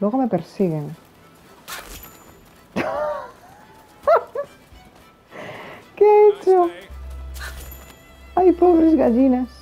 Luego me persiguen. ¿Qué he hecho? Eh. Ay, pobres gallinas.